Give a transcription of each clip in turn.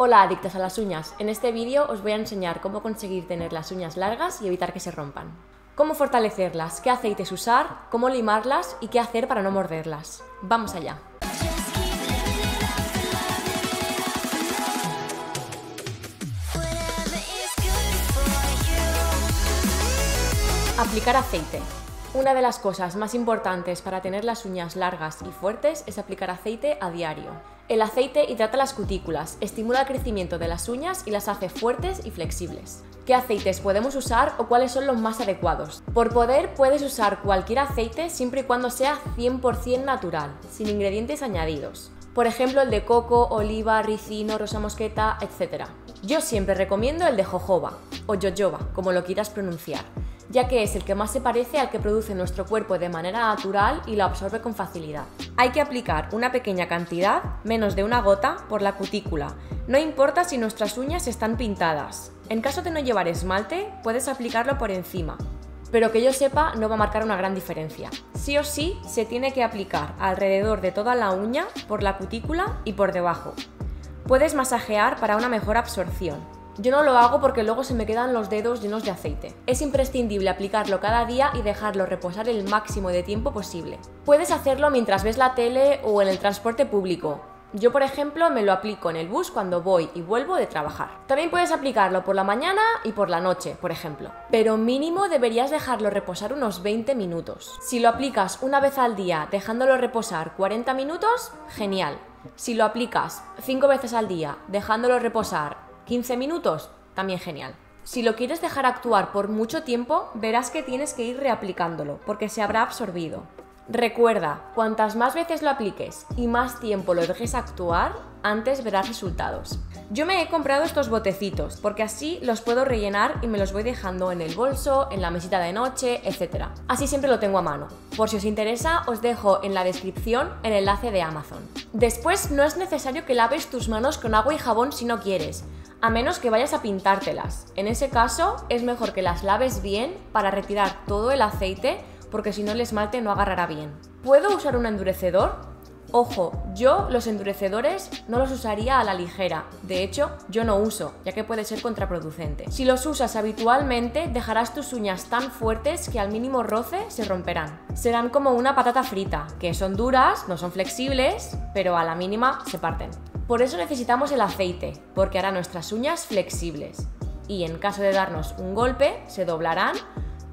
Hola adictos a las uñas, en este vídeo os voy a enseñar cómo conseguir tener las uñas largas y evitar que se rompan. Cómo fortalecerlas, qué aceites usar, cómo limarlas y qué hacer para no morderlas. ¡Vamos allá! Aplicar aceite. Una de las cosas más importantes para tener las uñas largas y fuertes es aplicar aceite a diario. El aceite hidrata las cutículas, estimula el crecimiento de las uñas y las hace fuertes y flexibles. ¿Qué aceites podemos usar o cuáles son los más adecuados? Por poder puedes usar cualquier aceite siempre y cuando sea 100% natural, sin ingredientes añadidos. Por ejemplo el de coco, oliva, ricino, rosa mosqueta, etc. Yo siempre recomiendo el de jojoba o jojoba, como lo quieras pronunciar ya que es el que más se parece al que produce nuestro cuerpo de manera natural y lo absorbe con facilidad. Hay que aplicar una pequeña cantidad, menos de una gota, por la cutícula. No importa si nuestras uñas están pintadas. En caso de no llevar esmalte, puedes aplicarlo por encima. Pero que yo sepa, no va a marcar una gran diferencia. Sí o sí, se tiene que aplicar alrededor de toda la uña, por la cutícula y por debajo. Puedes masajear para una mejor absorción, yo no lo hago porque luego se me quedan los dedos llenos de aceite. Es imprescindible aplicarlo cada día y dejarlo reposar el máximo de tiempo posible. Puedes hacerlo mientras ves la tele o en el transporte público. Yo, por ejemplo, me lo aplico en el bus cuando voy y vuelvo de trabajar. También puedes aplicarlo por la mañana y por la noche, por ejemplo. Pero mínimo deberías dejarlo reposar unos 20 minutos. Si lo aplicas una vez al día dejándolo reposar 40 minutos, genial. Si lo aplicas 5 veces al día dejándolo reposar 15 minutos, también genial. Si lo quieres dejar actuar por mucho tiempo, verás que tienes que ir reaplicándolo, porque se habrá absorbido. Recuerda, cuantas más veces lo apliques y más tiempo lo dejes actuar, antes verás resultados. Yo me he comprado estos botecitos porque así los puedo rellenar y me los voy dejando en el bolso, en la mesita de noche, etc. Así siempre lo tengo a mano. Por si os interesa, os dejo en la descripción el enlace de Amazon. Después no es necesario que laves tus manos con agua y jabón si no quieres a menos que vayas a pintártelas. En ese caso es mejor que las laves bien para retirar todo el aceite porque si no el esmalte no agarrará bien. ¿Puedo usar un endurecedor? Ojo, yo los endurecedores no los usaría a la ligera, de hecho yo no uso, ya que puede ser contraproducente. Si los usas habitualmente, dejarás tus uñas tan fuertes que al mínimo roce se romperán. Serán como una patata frita, que son duras, no son flexibles, pero a la mínima se parten. Por eso necesitamos el aceite, porque hará nuestras uñas flexibles. Y en caso de darnos un golpe, se doblarán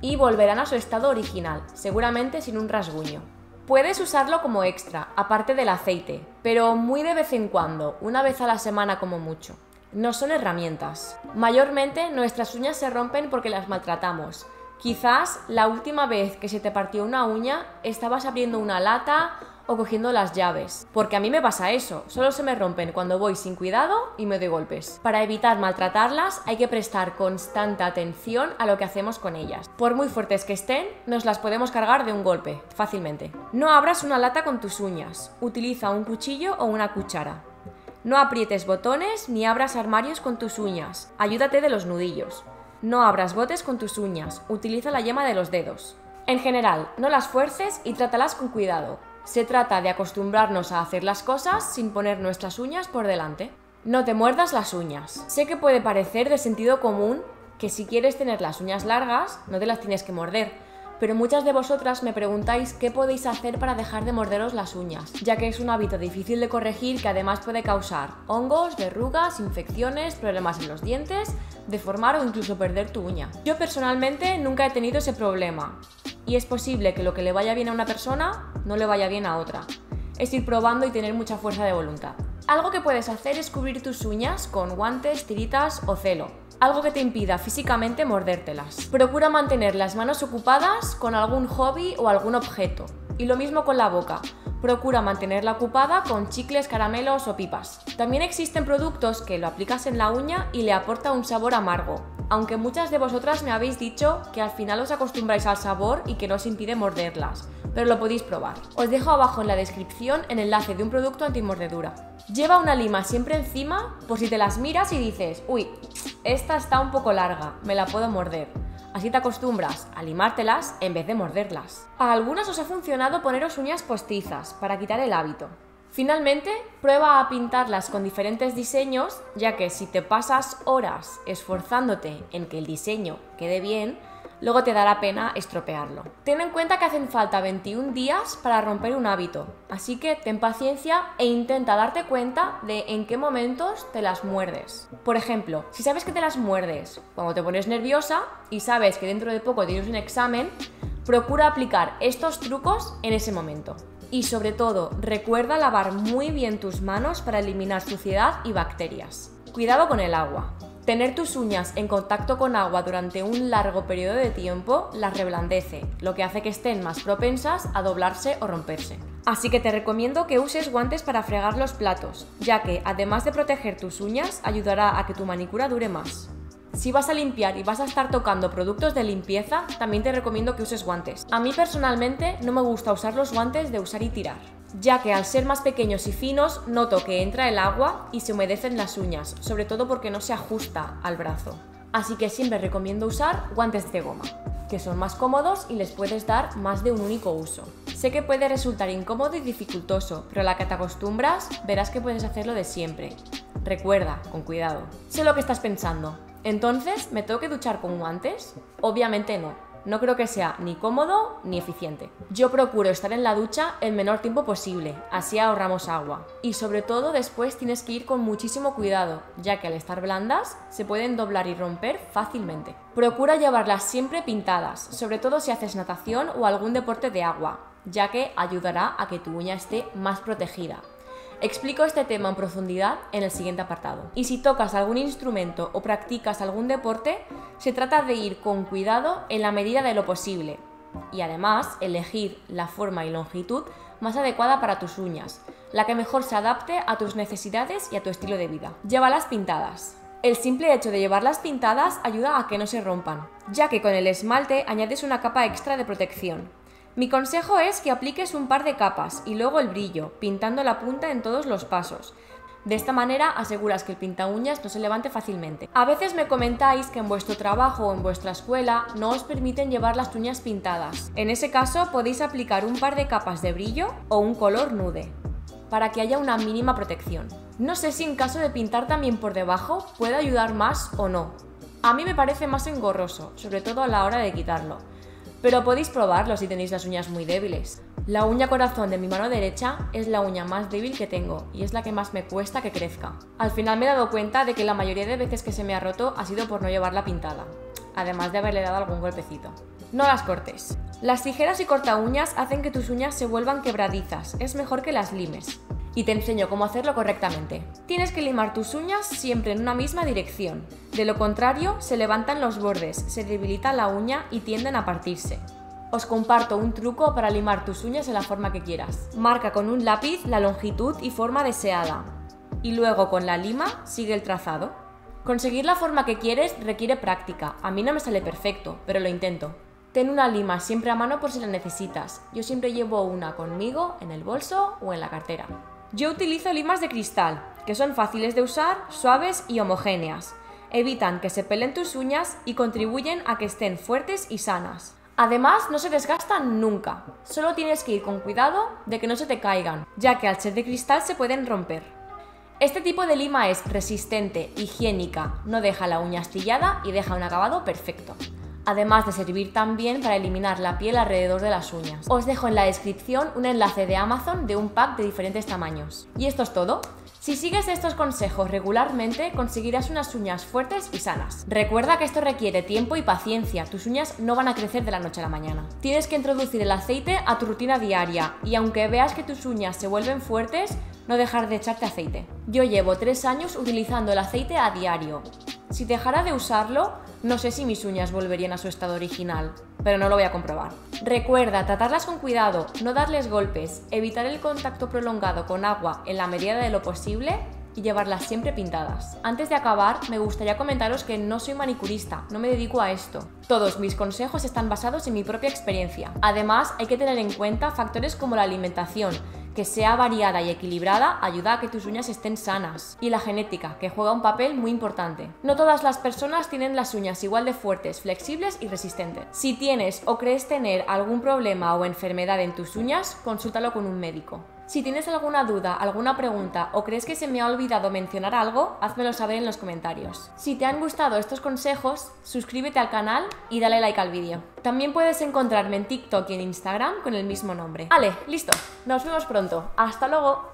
y volverán a su estado original, seguramente sin un rasguño. Puedes usarlo como extra, aparte del aceite, pero muy de vez en cuando, una vez a la semana como mucho. No son herramientas. Mayormente nuestras uñas se rompen porque las maltratamos. Quizás la última vez que se te partió una uña estabas abriendo una lata o cogiendo las llaves. Porque a mí me pasa eso, solo se me rompen cuando voy sin cuidado y me doy golpes. Para evitar maltratarlas hay que prestar constante atención a lo que hacemos con ellas. Por muy fuertes que estén, nos las podemos cargar de un golpe, fácilmente. No abras una lata con tus uñas, utiliza un cuchillo o una cuchara. No aprietes botones ni abras armarios con tus uñas, ayúdate de los nudillos. No abras botes con tus uñas, utiliza la yema de los dedos. En general, no las fuerces y trátalas con cuidado. Se trata de acostumbrarnos a hacer las cosas sin poner nuestras uñas por delante. No te muerdas las uñas. Sé que puede parecer de sentido común que si quieres tener las uñas largas, no te las tienes que morder, pero muchas de vosotras me preguntáis qué podéis hacer para dejar de morderos las uñas, ya que es un hábito difícil de corregir que además puede causar hongos, verrugas, infecciones, problemas en los dientes, deformar o incluso perder tu uña. Yo personalmente nunca he tenido ese problema, y es posible que lo que le vaya bien a una persona no le vaya bien a otra. Es ir probando y tener mucha fuerza de voluntad. Algo que puedes hacer es cubrir tus uñas con guantes, tiritas o celo. Algo que te impida físicamente mordértelas. Procura mantener las manos ocupadas con algún hobby o algún objeto. Y lo mismo con la boca. Procura mantenerla ocupada con chicles, caramelos o pipas. También existen productos que lo aplicas en la uña y le aporta un sabor amargo, aunque muchas de vosotras me habéis dicho que al final os acostumbráis al sabor y que no os impide morderlas, pero lo podéis probar. Os dejo abajo en la descripción el enlace de un producto antimordedura. Lleva una lima siempre encima por si te las miras y dices, uy, esta está un poco larga, me la puedo morder. Así te acostumbras a limártelas en vez de morderlas. A algunas os ha funcionado poneros uñas postizas para quitar el hábito. Finalmente, prueba a pintarlas con diferentes diseños, ya que si te pasas horas esforzándote en que el diseño quede bien, luego te dará pena estropearlo. Ten en cuenta que hacen falta 21 días para romper un hábito, así que ten paciencia e intenta darte cuenta de en qué momentos te las muerdes. Por ejemplo, si sabes que te las muerdes cuando te pones nerviosa y sabes que dentro de poco tienes un examen, procura aplicar estos trucos en ese momento. Y sobre todo, recuerda lavar muy bien tus manos para eliminar suciedad y bacterias. Cuidado con el agua. Tener tus uñas en contacto con agua durante un largo periodo de tiempo las reblandece, lo que hace que estén más propensas a doblarse o romperse. Así que te recomiendo que uses guantes para fregar los platos, ya que además de proteger tus uñas, ayudará a que tu manicura dure más. Si vas a limpiar y vas a estar tocando productos de limpieza, también te recomiendo que uses guantes. A mí personalmente no me gusta usar los guantes de usar y tirar ya que al ser más pequeños y finos noto que entra el agua y se humedecen las uñas, sobre todo porque no se ajusta al brazo. Así que siempre recomiendo usar guantes de goma, que son más cómodos y les puedes dar más de un único uso. Sé que puede resultar incómodo y dificultoso, pero a la que te acostumbras verás que puedes hacerlo de siempre. Recuerda, con cuidado. Sé lo que estás pensando. Entonces, ¿me tengo que duchar con guantes? Obviamente no no creo que sea ni cómodo ni eficiente. Yo procuro estar en la ducha el menor tiempo posible, así ahorramos agua. Y sobre todo después tienes que ir con muchísimo cuidado, ya que al estar blandas se pueden doblar y romper fácilmente. Procura llevarlas siempre pintadas, sobre todo si haces natación o algún deporte de agua, ya que ayudará a que tu uña esté más protegida. Explico este tema en profundidad en el siguiente apartado. Y si tocas algún instrumento o practicas algún deporte, se trata de ir con cuidado en la medida de lo posible y además elegir la forma y longitud más adecuada para tus uñas, la que mejor se adapte a tus necesidades y a tu estilo de vida. Llévalas pintadas. El simple hecho de llevarlas pintadas ayuda a que no se rompan, ya que con el esmalte añades una capa extra de protección. Mi consejo es que apliques un par de capas y luego el brillo, pintando la punta en todos los pasos. De esta manera aseguras que el pinta uñas no se levante fácilmente. A veces me comentáis que en vuestro trabajo o en vuestra escuela no os permiten llevar las uñas pintadas. En ese caso podéis aplicar un par de capas de brillo o un color nude para que haya una mínima protección. No sé si en caso de pintar también por debajo puede ayudar más o no. A mí me parece más engorroso, sobre todo a la hora de quitarlo pero podéis probarlo si tenéis las uñas muy débiles. La uña corazón de mi mano derecha es la uña más débil que tengo y es la que más me cuesta que crezca. Al final me he dado cuenta de que la mayoría de veces que se me ha roto ha sido por no llevarla pintada, además de haberle dado algún golpecito. No las cortes. Las tijeras y corta uñas hacen que tus uñas se vuelvan quebradizas, es mejor que las limes y te enseño cómo hacerlo correctamente. Tienes que limar tus uñas siempre en una misma dirección. De lo contrario, se levantan los bordes, se debilita la uña y tienden a partirse. Os comparto un truco para limar tus uñas en la forma que quieras. Marca con un lápiz la longitud y forma deseada. Y luego con la lima sigue el trazado. Conseguir la forma que quieres requiere práctica. A mí no me sale perfecto, pero lo intento. Ten una lima siempre a mano por si la necesitas. Yo siempre llevo una conmigo en el bolso o en la cartera. Yo utilizo limas de cristal, que son fáciles de usar, suaves y homogéneas. Evitan que se pelen tus uñas y contribuyen a que estén fuertes y sanas. Además, no se desgastan nunca. Solo tienes que ir con cuidado de que no se te caigan, ya que al ser de cristal se pueden romper. Este tipo de lima es resistente, higiénica, no deja la uña astillada y deja un acabado perfecto además de servir también para eliminar la piel alrededor de las uñas. Os dejo en la descripción un enlace de Amazon de un pack de diferentes tamaños. Y esto es todo. Si sigues estos consejos regularmente, conseguirás unas uñas fuertes y sanas. Recuerda que esto requiere tiempo y paciencia, tus uñas no van a crecer de la noche a la mañana. Tienes que introducir el aceite a tu rutina diaria y aunque veas que tus uñas se vuelven fuertes, no dejar de echarte aceite. Yo llevo tres años utilizando el aceite a diario. Si dejara de usarlo, no sé si mis uñas volverían a su estado original, pero no lo voy a comprobar. Recuerda tratarlas con cuidado, no darles golpes, evitar el contacto prolongado con agua en la medida de lo posible y llevarlas siempre pintadas. Antes de acabar, me gustaría comentaros que no soy manicurista, no me dedico a esto. Todos mis consejos están basados en mi propia experiencia. Además, hay que tener en cuenta factores como la alimentación, que sea variada y equilibrada ayuda a que tus uñas estén sanas. Y la genética, que juega un papel muy importante. No todas las personas tienen las uñas igual de fuertes, flexibles y resistentes. Si tienes o crees tener algún problema o enfermedad en tus uñas, consúltalo con un médico. Si tienes alguna duda, alguna pregunta o crees que se me ha olvidado mencionar algo, házmelo saber en los comentarios. Si te han gustado estos consejos, suscríbete al canal y dale like al vídeo. También puedes encontrarme en TikTok y en Instagram con el mismo nombre. Vale, listo. Nos vemos pronto. Hasta luego.